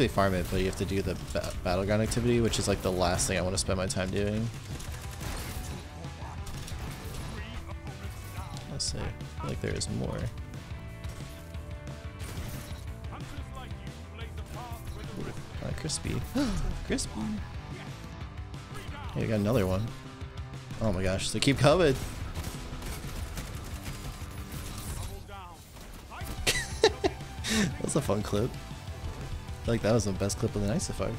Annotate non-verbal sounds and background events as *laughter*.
They farm it, but you have to do the ba battleground activity, which is like the last thing I want to spend my time doing. Let's see. I feel like there is more. Ooh, uh, crispy. *gasps* crispy. Hey, you got another one. Oh my gosh, they keep coming. *laughs* That's a fun clip. Like that was the best clip of the night so far.